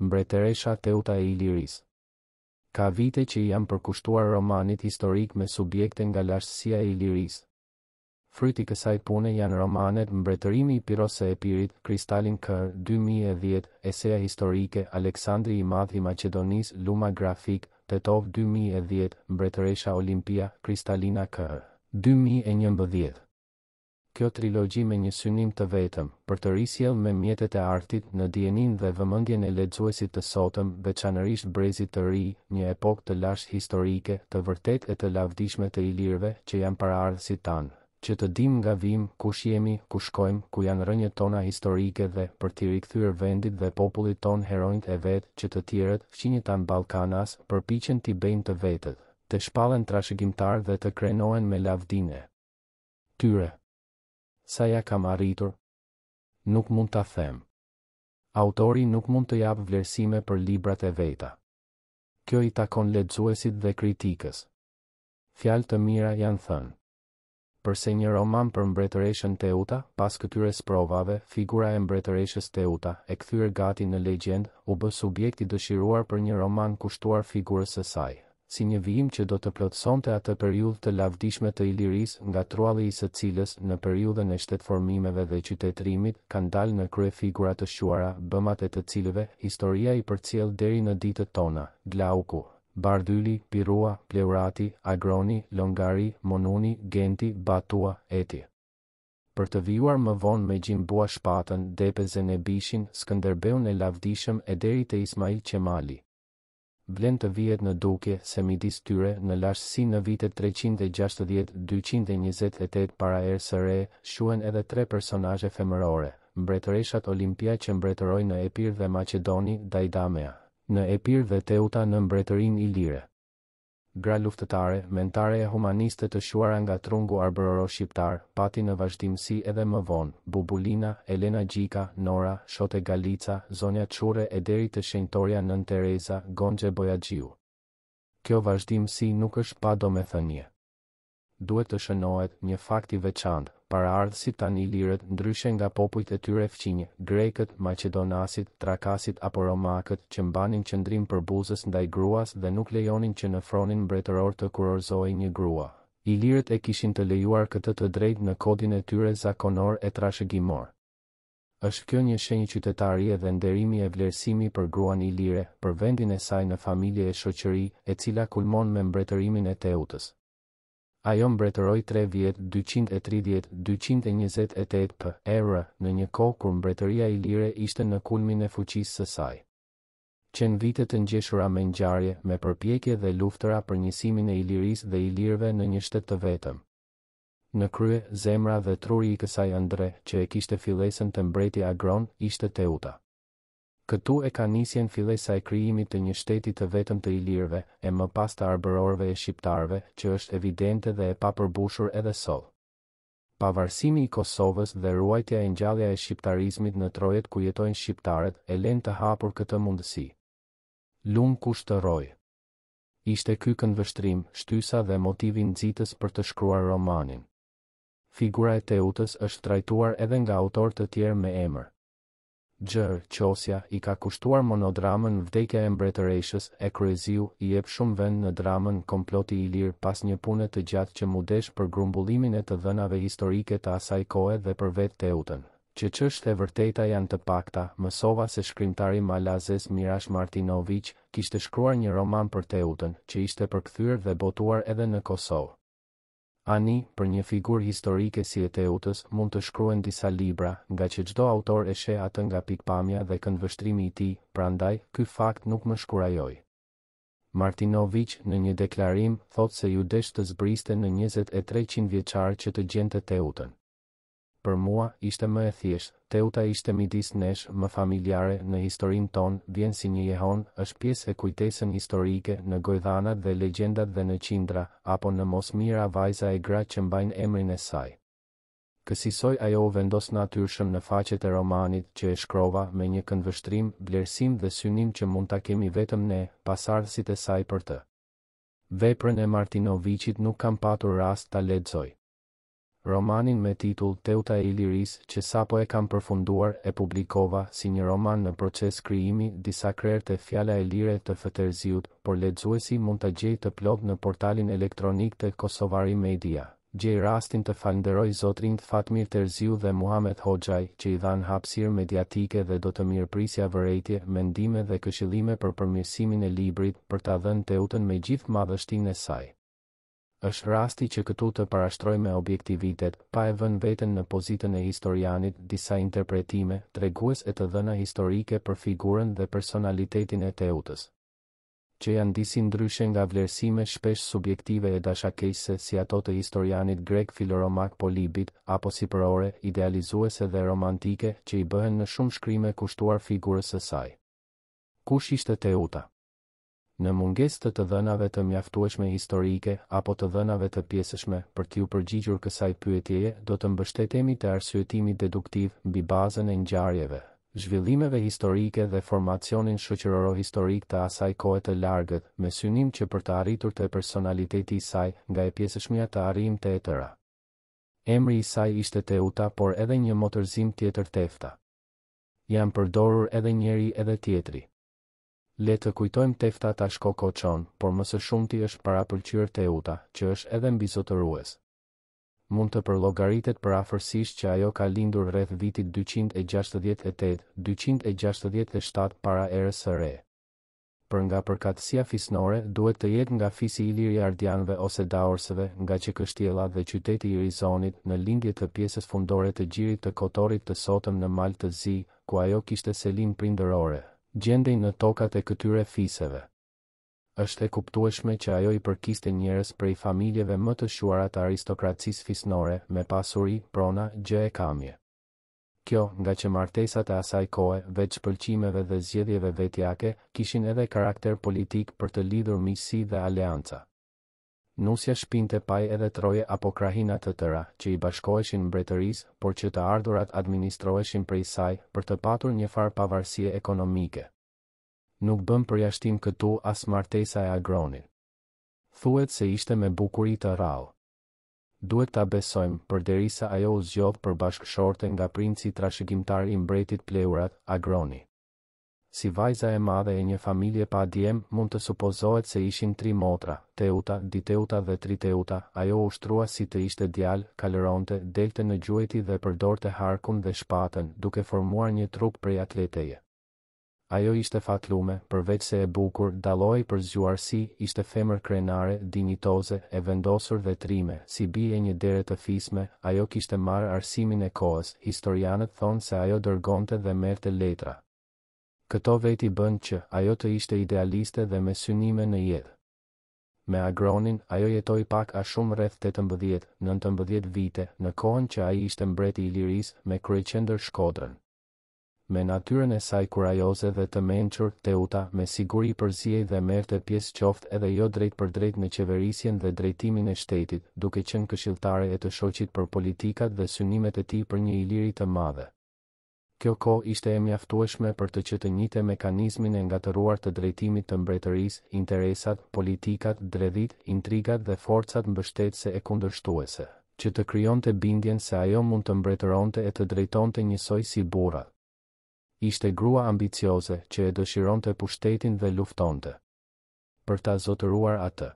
Mbretëresha Teuta e Ilirisë. Ka vite që i jam përkushtuar romanit historik me subjekte nga lashtësia e Ilirisë. Fryt i kësaj pune janë romanet Mbretërimi i Piros së Epirit, Kristalina Kër, dy mijë e dhjetë, Eseja historike, Aleksandri i Madh i Maqedonisë, Luma Grafik, Tetovë dy mijë e dhjetë, Mbretëresha Olimpia, Kristalina Kër, dy mijë e njëmbëdhjetë. Kjo trilogji me një synim të vetëm, për të risjellë me mjetet e artit në dijeninë dhe vëmendjen e lexuesit të sotëm, veçanërisht brezit të ri, një epokë të lashtë historike, të vërtetë e të lavdishme të ilirëve, që janë paraardhësit tanë, që të dimë nga vijmë, kush jemi, ku shkojmë, ku janë rrënjët tona historike dhe, për t'i rikthyer vendit dhe popullit tonë heronjtë e vet, që të tjerët, fqinjët tanë ballkanas, përpiqen t'i bejnë të vetët, të shpallen trashëgimtarë dhe të krenohen me lavdinë e. Tyre. Sa ia kam arritur? Nuk mund ta them. Autori nuk mund të japë vlerësime për librat e veta. Kjo i takon lexuesit dhe kritikës. Fjalë të mira janë thënë. Përse një roman për mbretëreshën Teuta, pas këtyre sprovave, figura e mbretëreshës Teuta, e kthyer gati në legjendë, u bë subjekt i dëshiruar për një roman kushtuar figurës së saj. si një vijim që do të plotësonte atë periudhë të lavdishme të Ilirisë nga trualli i së cilës, në periudhën e shtetformimeve dhe qytetërimit, kanë dalë në krye figura të shquara, bëmat e të cilëve, historia i përcjell deri në ditët tona, Glauku, Bardhyli, Pirrua, Pleurati, Agroni, Longari, Monuni, Genti, Batua, etj. Për të vijuar më vonë me Gjin Bua Shpatën, Depe Zenebishin, Skënderbeun e lavdishëm e deri te Ismail Qemali. vlen të vihet në dukje se midis tyre në lashtësi në vitet treqind e gjashtëdhjetë, dyqind e njëzet e tetë para erës së re, shquhen edhe tre personazhe femërore, mbretëreshat Olimpia që mbretëroi në Epir dhe Maqedoni, Deidamea në Epir dhe Teuta në Mbretërinë Ilire. Gra luftëtare, mendtare e humaniste të shquara nga trungu arbëroro-shqiptar, pati në vazhdimësi edhe më vonë, Bubulina, Elena Gjika, Nora, Shote Galica, Zonja Çurre e deri te shenjtorja Nënë Tereza, Gonxhe Bojaxhiu. Kjo vazhdimësi nuk është pa domethënie. Duhet të shënohet një fakt i veçantë, paraardhësit tanë ilirët ndryshe nga popujt e tyre fqinjë, grekët, maqedonasit, trakasit apo romakët që mbanin qëndrim përbuzës ndaj gruas dhe nuk lejonin që në fronin mbretëror të kurorëzohej një grua, ilirët e kishin të lejuar këtë të drejtë në kodin e tyre zakonor e trashëgimor. Është kjo një shenjë qytetarie dhe nderimi e vlerësimi për gruan ilire, për vendin e saj në familje e shoqëri, e cila kulmon me mbretërimin e Teutës. Ajo mbretëroi tre vjet, dyqind e tridhjetë, dyqind e njëzet e tetë p.e.r., në një kohë kur mbretëria ilire ishte në kulmin e fuqisë së saj. Qenë vite të ngjeshura me ngjarje, me përpjekje dhe luftëra për njësimin e Ilirisë dhe të ilirëve në një shtet të vetëm. Në krye, zemra dhe truri i kësaj ëndrre, që e kishte fillesën te mbreti Agron, ishte Teuta. Këtu e ka nisjen fillesa e krijimit të një shteti të vetëm të ilirëve, e më pas të arbërorëve e shqiptarëve, që është evidente dhe e papërmbushur edhe sot. Pavarësimi i Kosovës dhe ruajtja e ngjallja e shqiptarizmit në trojet ku jetojnë shqiptarët, e lënë të hapur këtë mundësi. Lum kush të rrojë. Ishte ky këndvështrim, shtysa dhe motivi nxitës për të shkruar romanin. Figura e Teutës është trajtuar edhe nga autorë të tjerë me emër. Gjer, R. Qosja i ka kushtuar monodramën Vdekja e Mbretëreshës, E. Kryeziu i jep shumë vend në dramën Komploti Ilir. Pas një pune të gjatë që m'u desh për grumbullimin e të dhënave historike të asaj kohe dhe për vetë Teutën. Që ç'është e vërteta janë të pakta, mësova se shkrimtari malazez Mirash Martinoviq, kishte shkruar një roman për Teutën, që ishte përkthyer dhe botuar edhe në Kosovë. Ani, për një figurë historike si e Teutës, mund të shkruhen disa libra, ngaqë çdo autor e sheh atë nga pikëpamja dhe këndvështrimi i tij, prandaj, ky fakt nuk më shkurajoi. Martinoviq, në një deklarim, thotë se iu desh të zbriste në njëzet e tre qindvjeçarë, që të gjente Teutën. Për mua, ishte më e thjeshtë. Teuta ishte midis nesh, më familjare, në historinë tonë, vjen si një jehonë, është pjesë e kujtesën historike, në gojëdhanat dhe legjendat dhe në qindra, apo në mos mijëra vajza e gra që mbajnë emrin e saj. Kësisoj ajo u vendos natyrshëm në faqet e romanit, që e shkrova, me një këndvështrim, vlerësim dhe synim që mund ta kemi vetëm ne, pasardhësit e saj për të. Veprën e Martinoviqit nuk kam patur rast ta lexoj. Romanin me titull Teuta e Ilirisë që sapo e kam përfunduar e publikova si një roman në proces krijimi disa krerë te Fjala e Lirë të F. Terziut, por lexuesi mund ta gjejë të plotë në portalin elektronik te Kosovari Media. Gjej rastin të falënderoj zotërinjtë Fatmir Terziu dhe Muhamet Hoxhaj që i dhanë hapësirë mediatike dhe do të mirëprisja vërejtje, mendime dhe këshillime për përmirësimin e librit, për ta dhënë Teutën me gjithë madhështinë e saj. Është rasti që këtu të parashtroj me objektivitet, pa e vënë veten në pozitën e historianit, disa interpretime, tregues e të dhëna historike për figurën dhe personalitetin e Teutës, që janë disi ndryshe nga vlerësime shpesh subjektive e dashakeqëse si ato të historianit grek filoromak Polibit, apo sipërore, idealizuese dhe romantike, që i bëhen në shumë shkrime kushtuar figurës së saj. Kush ishte Teuta? Në mungesë të të dhënave të mjaftueshme historike apo të dhënave të pjesëshme për t'iu përgjigjur kësaj pyetjeje, do të mbështetemi te arsyetimi deduktiv mbi bazën e ngjarjeve, zhvillimeve historike dhe formacionin shoqëroro-historik të asaj kohe të largët, me synim që për të arritur te personaliteti i saj, nga e pjesëshmja të arrijmë te e tëra. Emri i saj ishte Teuta por edhe një motërzim tjetër Tefta. Janë përdorur edhe njëri edhe tjetri. Le të kujtojmë Tefta Tashko Koçon, por më së shumti është parapëlqyer Teuta, që është edhe mbizotërues. Mund të përllogaritet përafërsisht që ajo ka lindur rreth vitit dyqind e gjashtëdhjetë e tetë, dyqind e gjashtëdhjetë e shtatë para erës së re. Për nga përkatësia fisnore, duhet të jetë nga fisi ilir i Ardianëve ose Daorsëve, ngaqë kështjella dhe qyteti i Rizonit, në lindje të pjesës fundore të gjirit të Kotorrit të sotëm në Mal të Zi, ku ajo kishte selinë prindërore, gjendej në tokat e këtyre fiseve. Është e kuptueshme që ajo i përkiste njërës prej familjeve më të shquara të aristokracisë fisnore, me pasuri, prona, gjë e kamje. Kjo, ngaqë martesat e asaj kohe, veç pëlqimeve dhe zgjedhjeve vetjake, kishin edhe karakter politik për të lidhur miqësi dhe aleanca. Nusja shpinte pajë edhe troje apo krahina të tëra, që i bashkoheshin mbretërisë, por që të ardhurat administroheshin prej saj, për të patur njëfarë pavarësie ekonomike. Nuk bën përjashtim këtu as martesa me Agronin. Thuhet se ishte me bukuri të rrallë. Duhet ta besojmë, përderisa ajo u zgjodh për bashkëshorte nga princi trashëgimtar i mbretit Pleurat, Agroni. Si vajza e madhe e një familje pa djem, mund të supozohet se ishin tri motra, Teuta, Diteuta dhe Triteuta, ajo u ushtrua si të ishte djalë, kalëronte, delte në gjueti dhe përdorte harkun dhe shpatën, duke formuar një trup prej atleteje. Ajo ishte fatlume, përveçse e bukur, dallohej për zgjuarsi, ishte femër krenare, dinjitoze, e vendosur dhe trime, si bijë e një dere të fisme, Ajo kishte marrë arsimin e kohës, historianët thonë se ajo dërgonte dhe merrte letra. Këto veti bënë që ajo të ishte idealiste dhe me synime në jetë. Me Agronin, ajo jetoi pak a shumë rreth tetëmbëdhjetë, nëntëmbëdhjetë vite, në kohën që ai ishte mbret i Ilirisë, me kryeqendër Shkodrën. Me natyrën e saj kurajoze dhe të mençur, Teuta, me siguri përzihej dhe merrte pjesë qoftë edhe jo drejtpërdrejt në qeverisjen dhe drejtimin e shtetit, duke qenë këshilltare e të shoqit për politikat dhe synimet e tij për një Iliri të madhe. Kjo kohë ishte e mjaftueshme për të që të njihte mekanizmin e ngatërruar të drejtimit të mbretërisë, interesat, politikat, dredhitë, intrigat dhe forcat mbështetëse e kundërshtuese. që të krijonte bindjen se ajo mund të mbretëronte e të drejtonte njësoj si burra. Ishte grua ambicioze, që e dëshironte pushtetin dhe luftonte për ta zotëruar atë.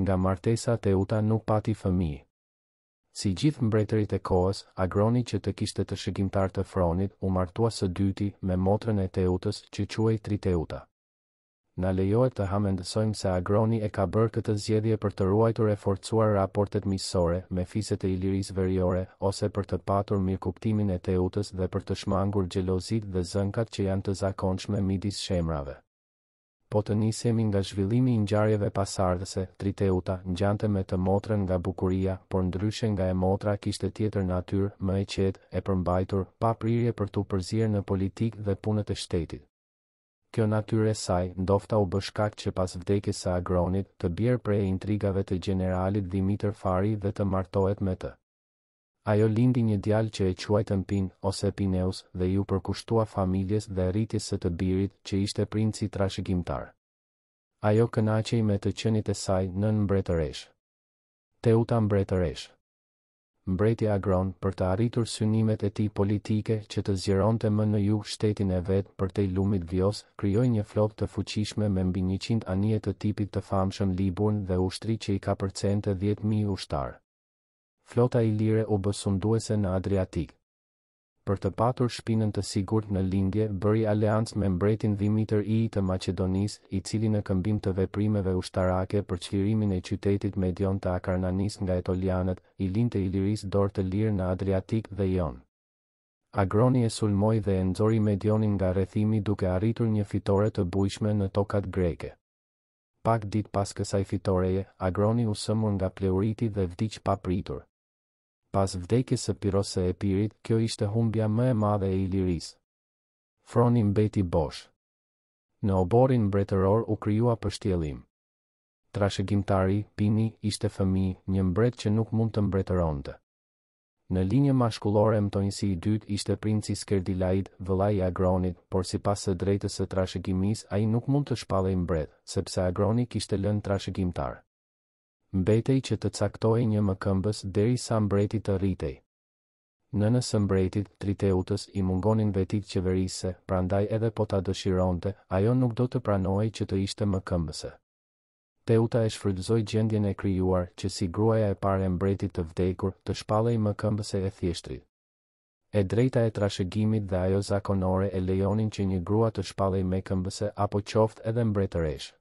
Nga martesa Teuta nuk pati fëmijë. Si gjithë mbretërit e kohës, Agroni që të kishte trashëgimtar të fronit, u martua së dyti, me motrën e Teutës, që quhej Triteuta. Na lejohet të hamendësojmë se Agroni e ka bërë këtë zgjedhje për të ruajtur e forcuar raportet miqësore me fiset e Ilirisë Veriore ose për të patur mirëkuptimin e Teutës dhe për të shmangur xhelozitë dhe zënkat që janë të zakonshme midis shemrave. Po të nisemi nga zhvillimi i ngjarjeve pasardhëse, Triteuta ngjante me të motrën nga bukuria, por ndryshe nga e motra kishte tjetër natyrë, më e qetë, e përmbajtur, pa prirje për t'u përzier në politikë dhe punët e shtetit. Kjo natyrë e saj, ndofta u bë shkak që pas vdekjes së Agronit, të bjerë pre e intrigave të gjeneralit Dhimitër Fari dhe të martohet me të. Ajo lindi një djalë që e quajtën Pin, ose Pineus, dhe iu përkushtua familjes dhe rritjes së të birit, që ishte princi trashëgimtar. Ajo kënaqej me të qenit e saj, nënë mbretëreshë. Teuta mbretëreshë. Mbreti Agron për të arritur synimet e tij politike që të zgjeronte më në jug shtetin e vet përtej lumit Vjosë, krijoi një flotë të fuqishme me mbi njëqind anije të tipit të famshëm Liburn dhe ushtri që i kapërcente dhjetë mijë ushtarë. Flota ilire u bë sunduese në Adriatik. Për të patur shpinën të sigurt në lindje, bëri aleancë me mbretin Dhimitër I të Maqedonisë, i cili në këmbim të veprimeve ushtarake për çlirimin e qytetit Medion të Akarnanisë nga etolianët, i linte Ilirisë dorë të lirë në Adriatik dhe Jon. Agroni e sulmoi dhe e nxori Medionin nga rrethimi duke arritur një fitore të bujshme në tokat greke. Pak ditë pas kësaj fitoreje, Agroni u sëmurë nga pleuriti dhe vdiq papritur. Pas vdekjes së Pirros së Epirit, kjo ishte humbja më e madhe e Ilirisë. Froni mbeti bosh. Në oborrin mbretëror u krijua pështjellim. Trashëgimtari, Pini, ishte fëmijë, një mbret që nuk mund të mbretëronte. Në linjë mashkullore mëtonjësi i dytë ishte princi Skerdilaid, vëllai i Agronit, por sipas së drejtës së trashëgimisë ai nuk mund të shpallej mbret, sepse Agroni kishte lënë trashëgimtar. Mbetej që të caktohej një mëkëmbës derisa mbreti të rritej. Nënës së mbretit, Triteutës, i mungonin vetitë qeverisëse, prandaj edhe po ta dëshironte, ajo nuk do të pranohej që të ishte mëkëmbëse. Teuta e shfrytëzoi gjendjen e krijuar, që si gruaja e parë e mbretit të vdekur, të shpallej mëkëmbëse e thjeshtrit. E drejta e trashëgimit dhe ajo zakonore e lejonin që një grua të shpallej mëkëmbëse apo qoftë edhe mbretëreshë.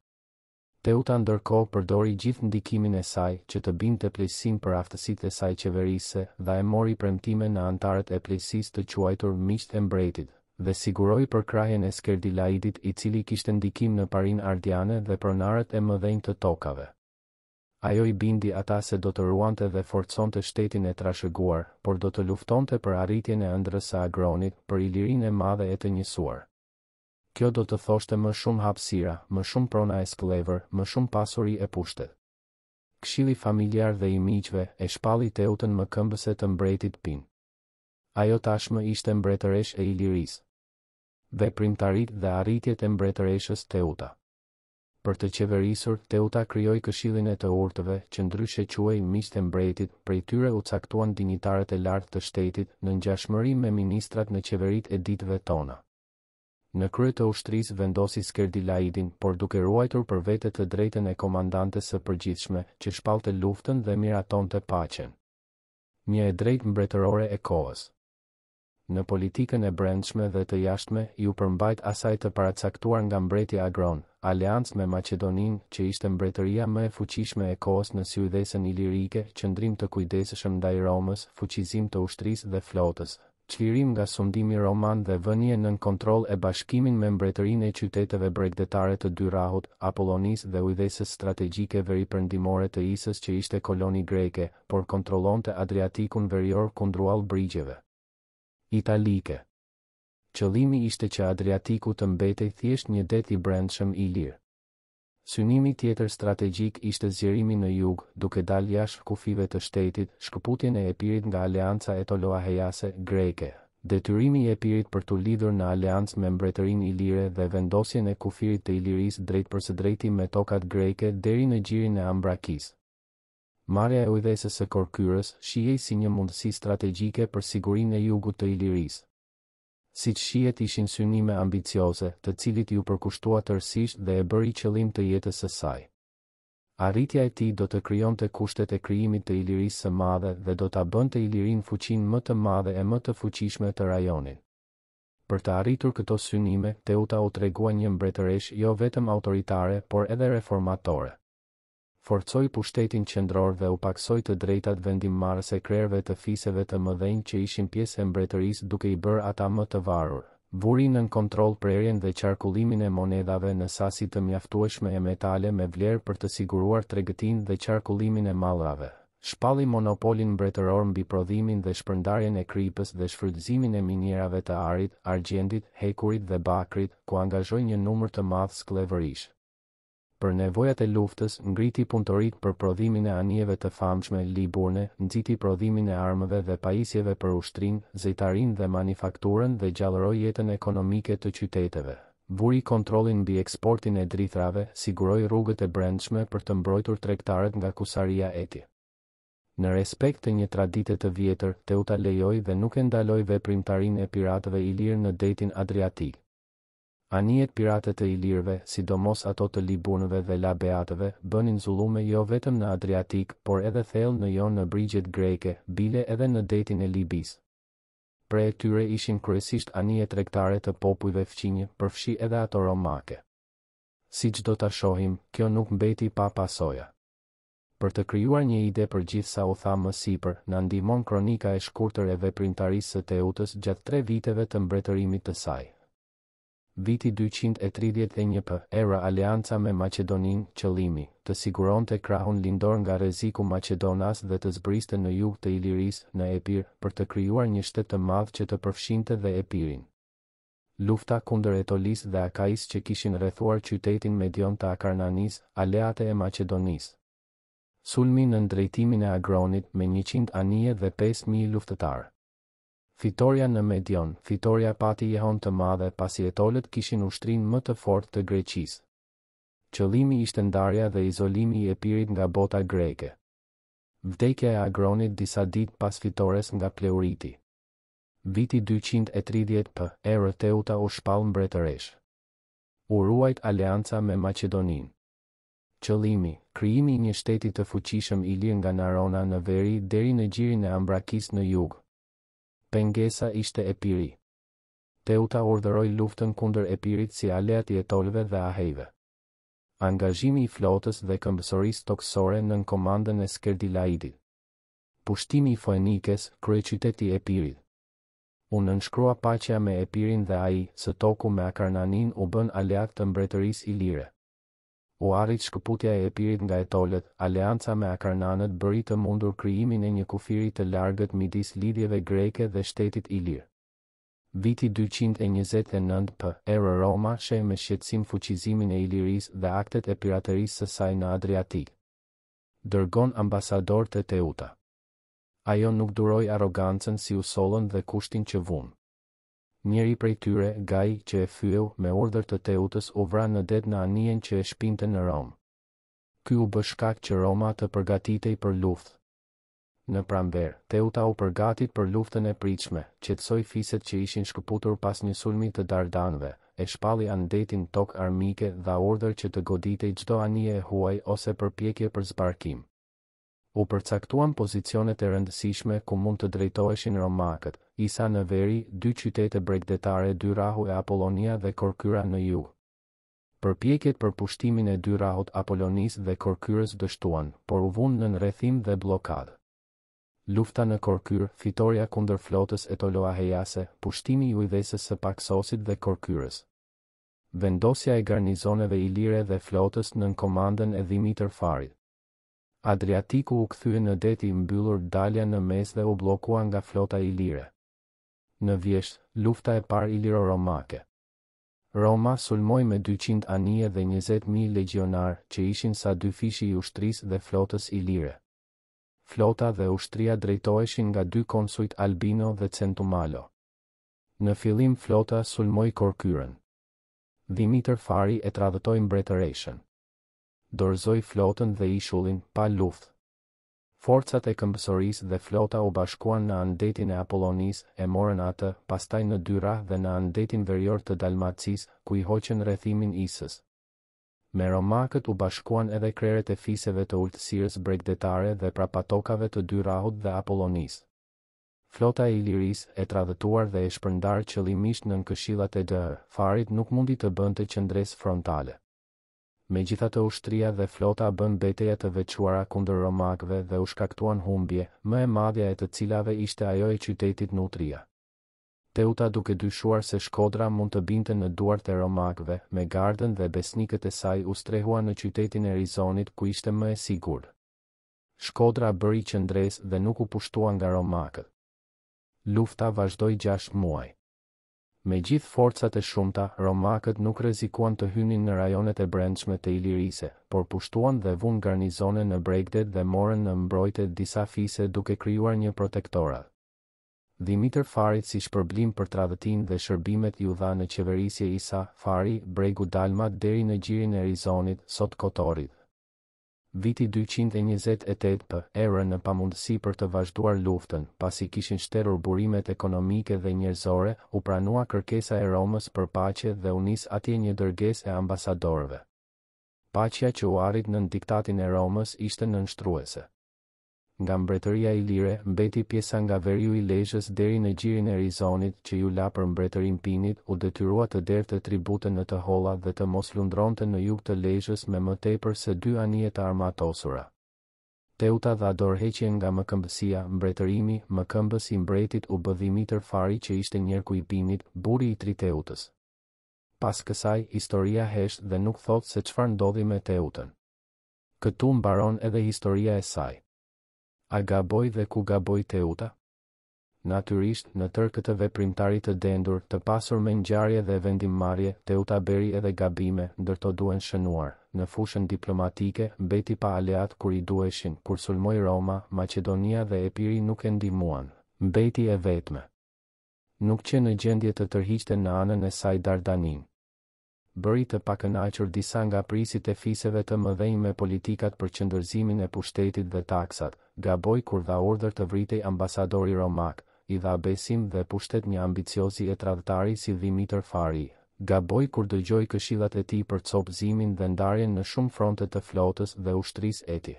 Teuta ndërkohë përdori gjithë ndikimin e saj që të bindte pleqësinë për aftësitë e saj qeverisëse dha e mori premtime në anëtarët e pleqësisë të quajtur miqtë e mbretit dhe siguroi përkrahjen e Skerdilaidit i cili kishte ndikim në parinë ardiane dhe pronarët e mëdhenj të tokave. Ajo i bindi ata se do të ruante dhe forconte shtetin e trashëguar, por do të luftonte për arritjen e ëndrrës së Agronit, për Ilirinë e madhe e të njësuar. Kjo do të thoshte më shumë hapësira, më shumë prona e skllevër, më shumë pasuri e pushtet. Këshilli familjar dhe i miqve, e shpalli Teutën mëkëmbëse të mbretit Pin. Ajo tashmë ishte mbretëreshë e Ilirisë. Veprimtaritë dhe arritjet e mbretëreshës Teuta. Për të qeverisur, Teuta krijoi këshillin e të urtëve, që ndryshe quhej miqtë e mbretit, prej tyre u caktuan dinjitarët e lartë të shtetit, në ngjashmëri me ministrat në qeveritë e ditëve tona. Në krye të ushtrisë vendosi Skerdilaidin, por duke ruajtur për vete të drejtën e komandantes së përgjithshme, që shpallte luftën dhe miratonte paqen. Një e drejtë mbretërore e kohës. Në politikën e brendshme dhe të jashtme, iu përmbajt asaj të paracaktuar nga mbreti Agron, aleancë me Maqedoninë, që ishte mbretëria më e fuqishme e kohës në Siujdhesën Ilirike, qëndrim të kujdesshëm ndaj Romës, fuqizim të ushtrisë dhe flotës, çlirim nga sundimi roman dhe vënie nën kontroll e bashkimin me mbretërinë e qyteteve bregdetare të Dyrrahut, Apollonisë dhe ujdhesës strategjike veriperëndimore të Isës që ishte koloni greke, por kontrollonte Adriatikun verior kundruall brigjeve italike. Qëllimi ishte që Adriatiku të mbetej thjesht një det i brendshëm Ilir. Synimi tjetër strategjik ishte zgjerimi në jug, duke dalë jashtë kufijve të shtetit, shkëputjen e Epirit nga aleanca etolo-ahejase, greke, detyrimi i Epirit për t'u lidhur në aleancë me mbretërinë ilire dhe vendosjen e kufirit të Ilirisë drejtpërsëdrejti me tokat greke deri në gjirin e Ambrakisë. Marrja e ujdhesës së Korkyrës shihej si një mundësi strategjike për sigurinë e jugut të Ilirisë. Siç shihet ishin synime ambicioze, të cilit iu përkushtua tërësisht dhe e bëri qëllim të jetës së saj. Arritja e tij do të krijonte kushtet e krijimit të Ilirisë së Madhe dhe do ta bënte Ilirinë fuqinë më të madhe e më të fuqishme të rajonin. Për të arritur këto synime, Teuta u tregua një mbretëreshë jo vetëm autoritare, por edhe reformatore. forcoi pushtetin qendror dhe u pakësoi të drejtat vendimmarrëse krerëve të fiseve të mëdhenj që ishin pjesë e mbretërisë duke i bërë ata më të varur, vuri nën kontroll prerjen dhe qarkullimin e monedhave në sasi të mjaftueshme e metale me vlerë për të siguruar tregëtinë dhe qarkullimin e mallrave, shpalli monopolin mbretëror mbi prodhimin dhe shpërndarjen e kripës dhe shfrytëzimin e minierave të arit, argjendit, hekurit dhe bakrit, ku angazhoi një numër të madh skllevërish. Për nevojat e luftës, ngriti punëtoritë për prodhimin e anijeve të famshme Liburne, nxiti prodhimin e armëve dhe pajisjeve për ushtrinë, zejtarinë dhe manifakturën dhe gjallëroi jetën ekonomike të qyteteve. Vuri kontrollin mbi eksportin e drithërave, siguroi rrugët e brendshme për të mbrojtur tregtarët nga kusaria etj. Në respekt të një tradite të vjetër, Teuta lejoi dhe nuk e ndaloi veprimtarinë e piratëve ilirë në detin Adriatik. Anijet pirate të ilirëve, sidomos ato të Liburnëve dhe Labeatëve, bënin zullume jo vetëm në Adriatik, por edhe thellë në Jon në brigjet greke, bile edhe në detin e Libisë. Pre e tyre ishin kryesisht anije tregtare të popujve fqinjë, përfshi edhe ato romake. Siç do ta shohim, kjo nuk mbeti pa pasoja. Për të krijuar një ide për gjithë sa u tha më sipër, na ndihmon kronika e shkurtër e veprimtarisë së Teutës gjatë tre viteve të mbretërimit të saj. Viti dyqind e tridhjetë e një p. erë aleanca me Maqedoninë, qëllimi, të siguronte krahun lindor nga rreziku maqedonas dhe të zbriste në jug të Ilirisë, në Epir, për të krijuar një shtet të madh që të përfshinte dhe Epirin. Lufta kundër Etolisë dhe Akaisë që kishin rrethuar qytetin Medion të Akarnanisë, aleate e Maqedonisë. Sulmi nën drejtimin e Agronit me njëqind anije dhe pesë mijë luftëtarë. Fitorja në Medion, fitorja pati jehonë të madhe pasi Etolët kishin ushtrinë më të fortë të Greqisë. Qëllimi ishte ndarja dhe izolimi i Epirit nga bota greke. Vdekja e Agronit disa ditë pas fitores nga pleuriti. Viti dyqind e tridhjetë p. erë Teuta u shpall mbretëreshë. U ruajt aleanca me Maqedoninë. Qëllimi, krijimi i një shteti të fuqishëm ilir nga Narona në veri deri në gjirin e Ambrakisë në jug. Pengesa ishte Epiri. Teuta urdhëroi luftën kundër Epirit si aleat i Etolëve dhe Ahejve. Angazhimi i flotës dhe këmbësorisë tokësore nën komandën e Skerdilaidit. Pushtimi i Foenikes, kryeqyteti i Epirit. U nënshkrua paqja me Epirin dhe ai, së toku me Akarnaninë u bënë aleatë të mbretërisë ilire. U arrit shkëputja e Epirit nga Etolët, aleanca me Akarnanët bëri të mundur krijimin e një kufiri të largët midis lidhjeve greke dhe shtetit ilir. Viti dyqind e njëzet e nëntë PR. Roma sheh me shqetësim fuqizimin e Ilirisë dhe aktet e piratërisë së saj në Adriatik. Dërgon ambasadorë te Teuta. Ajo nuk duroi arrogancën si u sollën dhe kushtin që vunë. Njëri prej tyre, Gai, që e fyeu, me urdhër të Teutës u vra në det në anijen që e shpinte në Romë. Ky u bë shkak që Roma të përgatitej për luftë. Në pranverë, Teuta u përgatit për luftën e pritshme, qetësoi fiset që ishin shkëputur pas një sulmi të Dardanëve, e shpalli anëdetin tokë armike dha urdhër që të goditej çdo anije e huaj ose përpjekje për zbarkim. U përcaktuan pozicionet e rëndësishme ku mund të drejtoheshin romakët, Isa në veri, dy qytete bregdetare Dyrrahu e Apollonia dhe Korkyra në jug. Përpjekjet për pushtimin e Dyrrahut Apolonisë dhe Korkyrës dështuan, por u vunë nën rrethim dhe bllokadë. Lufta në Korkyrë, fitorja kundër flotës etolo-ahejase, pushtimi i ujdhesës së Paksosit dhe Korkyrës. Vendosja e garnizoneve ilire dhe flotës nën komandën e Dhimitër Farit. Adriatiku u kthye në det i mbyllur dalja në Mesdhe u bllokua nga flota ilire. Në vjeshtë, lufta e parë iliro-romake. Roma sulmoi me dyqind anije dhe njëzet mijë legjionarë, që ishin sa dyfishi i ushtrisë dhe flotës ilire. Flota dhe ushtria drejtoheshin nga dy konsujt Albino dhe Centumalo. Në fillim flota sulmoi Korkyrën. Dhimitër Fari e tradhëtoi mbretëreshën. Dorëzoi flotën dhe ishullin, pa luftë. Forcat e këmbësorisë dhe flota u bashkuan në anëdetin e Apollonisë, e morën atë, pastaj në Dyrrah dhe në anëdetin verior të Dalmacisë, ku i hoqën rrethimin Isës. Me romakët u bashkuan edhe krerët e fiseve të ultësirës bregdetare dhe prapatokave të Dyrrahut dhe Apollonisë. Flota e Ilirisë, e tradhëtuar dhe e shpërndarë qëllimisht nën këshillat e Dh. Farit nuk mundi të bënte qëndresë frontale. Megjithatë ushtria dhe flota bënë beteja të veçuara kundër romakëve dhe u shkaktuan humbje, më e madhja e të cilave ishte ajo e qytetit Nutria. Teuta duke dyshuar se Shkodra mund të binte në duart e romakëve, me gardën dhe besnikët e saj u strehua në qytetin e Rizonit ku ishte më e sigurt. Shkodra bëri qëndresë dhe nuk u pushtua nga romakët. Lufta vazhdoi gjashtë muaj. Me gjithë forcat e shumta, romakët nuk rrezikuan të hynin në rajonet e brendshme të Ilirisë, por pushtuan dhe vunë garnizone në bregdet dhe morën në mbrojtje disa fise duke krijuar një protektorat. Dhimitër Farit si shpërblim për tradhëtinë dhe shërbimet iu dha në qeverisje Isa, Fari, bregu dalmat deri në gjirin e Rizonit, sot Kotorrit. Viti dyqind e njëzet e tetë p erë në pamundësi për të vazhduar luftën, pasi kishin shterrur burimet ekonomike dhe njerëzore, u pranua kërkesa e Romës për paqe dhe u nis atje një dërgesë e ambasadorëve. Paqja që u arrit nën diktatin e Romës ishte nënshtruese. Nga Mbretëria Ilire mbeti pjesa nga veriu i Lezhës deri në gjirin e Rizonit që iu la për Mbretërinë Pinit u detyrua të derdhte tribute në të holla dhe të mos lundronte në jug të Lezhës me më tepër se dy anije të armatosura. Teuta dha dorëheqjen nga Mëkëmbësia, mbretërimi, mëkëmbës i mbretit u bë Dhimitër Fari që ishte njerku i Pinit, burri i Triteutës. Pas kësaj, historia hesht dhe nuk thotë se çfarë ndodhi me Teutën. Këtu mbaron edhe historia e saj. A gaboi dhe ku gaboi Teuta? Natyrisht, në tërë këtë veprimtari të dendur, të pasur me ngjarje dhe vendimmarrje, Teuta bëri edhe gabime, ndër to duhen shënuar, në fushën diplomatike, mbeti pa aleatë kur i duheshin, kur sulmoi Roma, Maqedonia dhe Epiri nuk e ndihmuan, mbeti e vetme. Nuk qe në gjendje të tërhiqte në anën e saj Dardaninë. bëri të pakënaqur disa nga prijësit e fiseve të mëdhenj me politikat për qëndërzimin e pushtetit dhe taksat, gaboi kur dha urdhër të vritej ambasadori romak, i dha besim dhe pushtet një ambiciozi e tradhtari si Dhimitër Fari, gaboi kur dëgjoi këshillat e tij për copëzimin dhe ndarjen në shumë fronte të flotës dhe ushtrisë etj.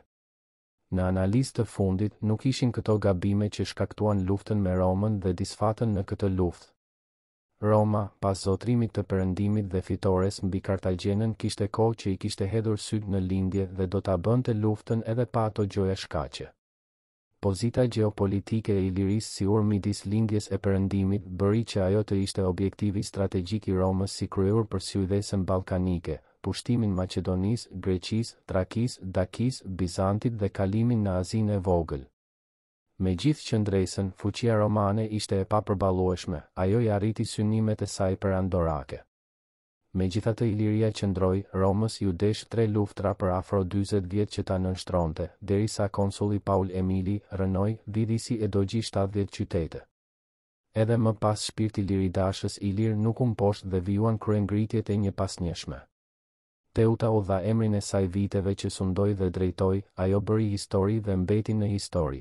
Në analizë të fundit, nuk ishin këto gabime që shkaktuan luftën me Romën dhe disfatën në këtë luftë. Roma, pas zotërimit të Perëndimit dhe fitores mbi Kartagjenën kishte kohë që i kishte hedhur sytë në lindje dhe do ta bënte luftën edhe pa ato gjoja shkaqe. Pozita gjeopolitike e Ilirisë si urë midis lindjes e Perëndimit bëri që ajo të ishte objektivi strategjik i Romës si kryeurë për sujdhesën ballkanike, pushtimin Maqedonisë, Greqisë, Trakisë, Dakisë, Bizantit dhe kalimin në Azinë e Vogël. Me gjithë qëndresën, fuqia romane ishte e papërballueshme, ajo i arriti synimet e saj perandorake. Megjithatë Iliria qëndroi, Romës iu desh tre luftëra për afro dyzet vjet që ta nënshtronte, derisa konsulli Paul Emili, rrënoi, vithisi e dogji shtatëdhjetë qytete. Edhe më pas shpirti liridashës ilir nuk u mposht dhe vijuan kryengritjet e njëpasnjëshme. Teuta u dha emrin e saj viteve që sundoi dhe drejtoi, ajo bëri histori dhe mbeti në histori.